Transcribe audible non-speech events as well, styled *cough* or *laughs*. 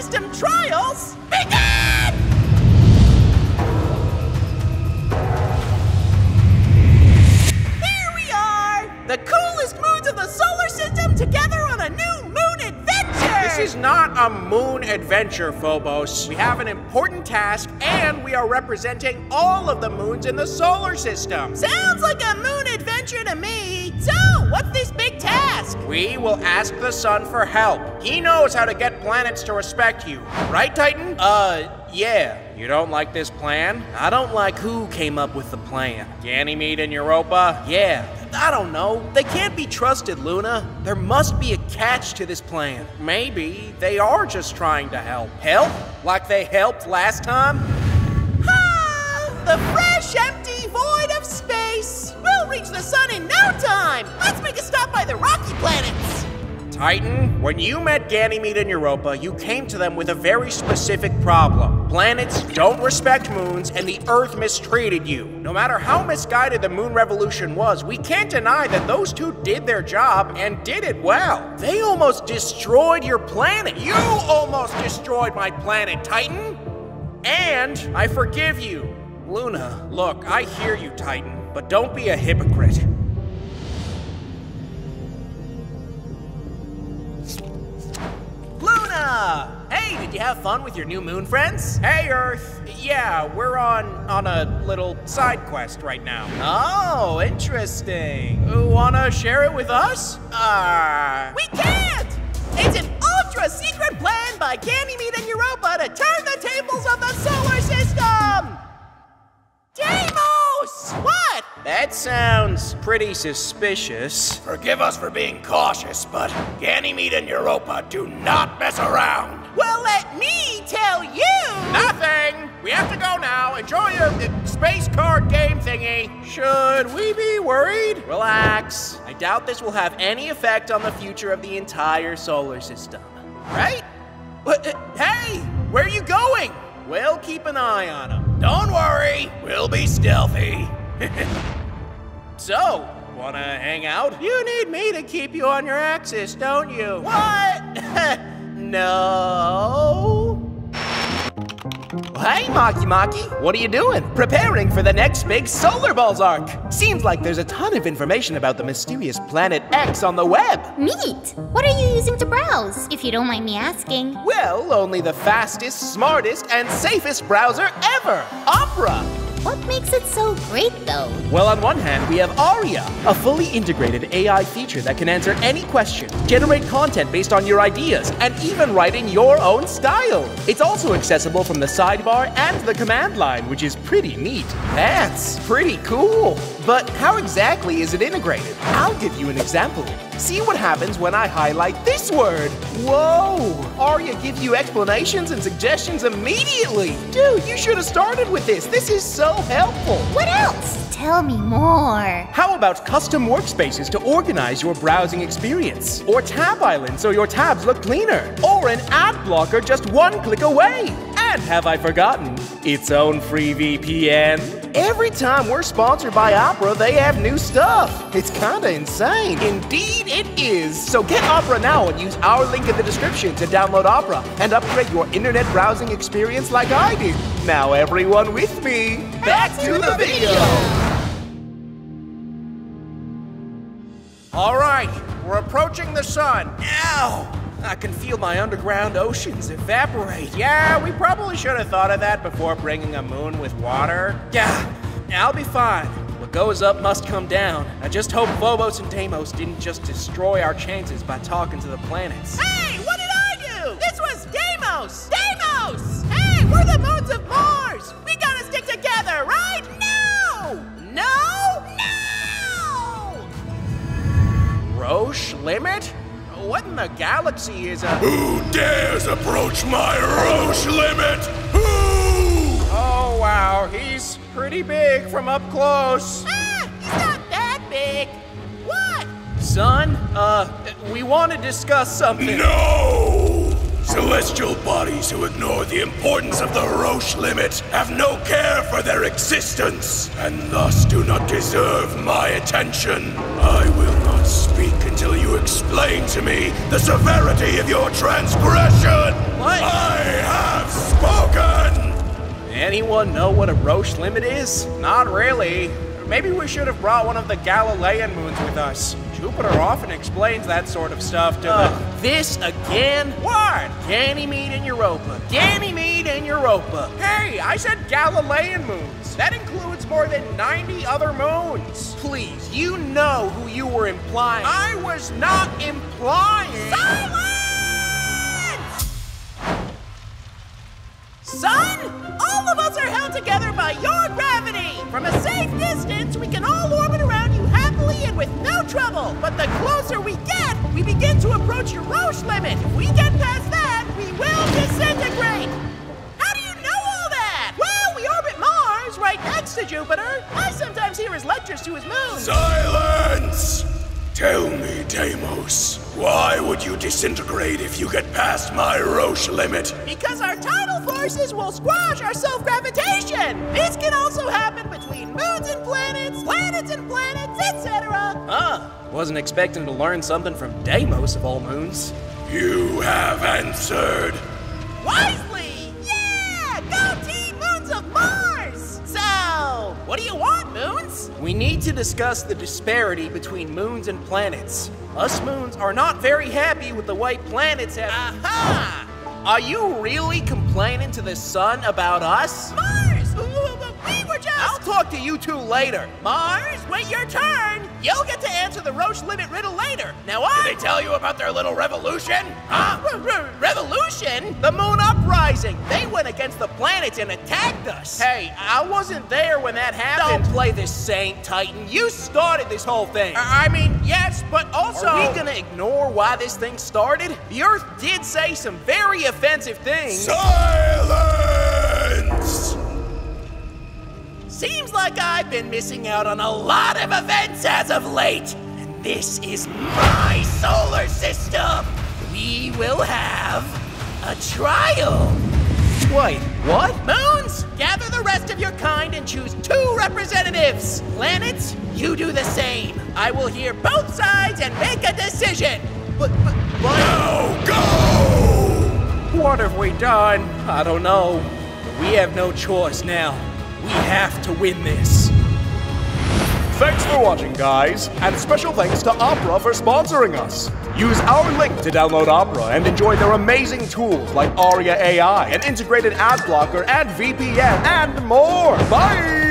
system trials begin! Here we are! The coolest moons of the solar system together This is not a moon adventure, Phobos. We have an important task, and we are representing all of the moons in the solar system. Sounds like a moon adventure to me. So, what's this big task? We will ask the sun for help. He knows how to get planets to respect you. Right, Titan? Uh, yeah. You don't like this plan? I don't like who came up with the plan. Ganymede and Europa? Yeah. I don't know. They can't be trusted, Luna. There must be a catch to this plan. Maybe they are just trying to help. Help? Like they helped last time? Ha! The fresh, empty void of space! We'll reach the sun in no time! Let's make a stop by the rocky planets! Titan, when you met Ganymede and Europa, you came to them with a very specific problem. Planets don't respect moons, and the Earth mistreated you. No matter how misguided the moon revolution was, we can't deny that those two did their job and did it well. They almost destroyed your planet. You almost destroyed my planet, Titan! And I forgive you. Luna, look, I hear you, Titan, but don't be a hypocrite. Did you have fun with your new moon friends? Hey, Earth. Yeah, we're on on a little side quest right now. Oh, interesting. Wanna share it with us? Ah. We can't! It's an ultra secret plan by Ganymede and Europa to turn the tables of the solar system! Deimos! What? that sounds pretty suspicious. Forgive us for being cautious, but Ganymede and Europa do not mess around. Well, space card game thingy. Should we be worried? Relax. I doubt this will have any effect on the future of the entire solar system. Right? What? uh, hey, where are you going? We'll keep an eye on him. Don't worry, we'll be stealthy. *laughs* So, wanna hang out? You need me to keep you on your axis, don't you? What? *laughs* no. Hey, Makemake, what are you doing? Preparing for the next big Solar Balls arc. Seems like there's a ton of information about the mysterious planet X on the web. Neat! What are you using to browse, if you don't mind me asking? Well, only the fastest, smartest, and safest browser ever Opera. What makes it so great, though? Well, on one hand, we have Aria, a fully integrated AI feature that can answer any question, generate content based on your ideas, and even write in your own style. It's also accessible from the sidebar and the command line, which is pretty neat. That's pretty cool. But how exactly is it integrated? I'll give you an example. See what happens when I highlight this word. Whoa! Aria gives you explanations and suggestions immediately. Dude, you should have started with this. This is so helpful. What else? Tell me more. How about custom workspaces to organize your browsing experience? Or tab islands so your tabs look cleaner? Or an ad blocker just one click away? And have I forgotten? Its own free VPN. Every time we're sponsored by Opera, they have new stuff. It's kinda insane. Indeed, it is. So get Opera now and use our link in the description to download Opera and upgrade your internet browsing experience like I did. Now, everyone with me, back to the video. All right, we're approaching the sun. Ow! I can feel my underground oceans evaporate. Yeah, we probably should have thought of that before bringing a moon with water. Yeah, I'll be fine. What goes up must come down. I just hope Phobos and Deimos didn't just destroy our chances by talking to the planets. Hey, what did I do? This was Deimos! Deimos! Hey, we're the moons of Mars! We gotta stick together, right? No! No! No! Roche Limit? What in the galaxy is a. Who dares approach my Roche limit? Who? Oh, wow, he's pretty big from up close. Ah, he's not that big. What? Sun, uh, we want to discuss something. No! Celestial bodies who ignore the importance of the Roche limit have no care for their existence, and thus do not deserve my attention. I will not speak until you explain to me the severity of your transgression. What? I have spoken. Anyone know what a Roche limit is? Not really. Maybe we should have brought one of the Galilean moons with us. Jupiter often explains that sort of stuff to Ugh, this again? What? Ganymede and Europa. Ganymede and Europa. Hey, I said Galilean moons. That includes more than 90 other moons. Please, you know who you were implying. I was not implying. Silence! Sun, all of us are held together by your gravity. From a safe distance, we can all orbit around you happily and with no trouble. But the closer we get, we begin to approach your Roche limit. If we get past Jupiter. I sometimes hear his lectures to his moon. Silence! Tell me, Deimos, why would you disintegrate if you get past my Roche limit? Because our tidal forces will squash our self gravitation. This can also happen between moons and planets, planets and planets, etc. Ah, wasn't expecting to learn something from Deimos of all moons. You have answered. Wisely! What do you want, moons? We need to discuss the disparity between moons and planets. Us moons are not very happy with the way planets have. Aha! Are you really complaining to the sun about us? Mars! Talk to you two later. Mars, wait your turn! You'll get to answer the Roche limit riddle later. Now I. Did They tell you about their little revolution? Huh? Revolution? The moon uprising! They went against the planets and attacked us! Hey, I wasn't there when that happened. Don't play this Saint Titan. You started this whole thing. I I mean, yes, but also. Are we gonna ignore why this thing started? The Earth did say some very offensive things. Silence! Seems like I've been missing out on a lot of events as of late. And this is my solar system. We will have a trial. Wait, what? Moons, gather the rest of your kind and choose two representatives. Planets, you do the same. I will hear both sides and make a decision. But, but, but. Now go! What have we done? I don't know. But we have no choice now. We have to win this. Thanks for watching, guys, and special thanks to Opera for sponsoring us. Use our link to download Opera and enjoy their amazing tools like Aria AI, an integrated ad blocker, and VPN, and more. Bye!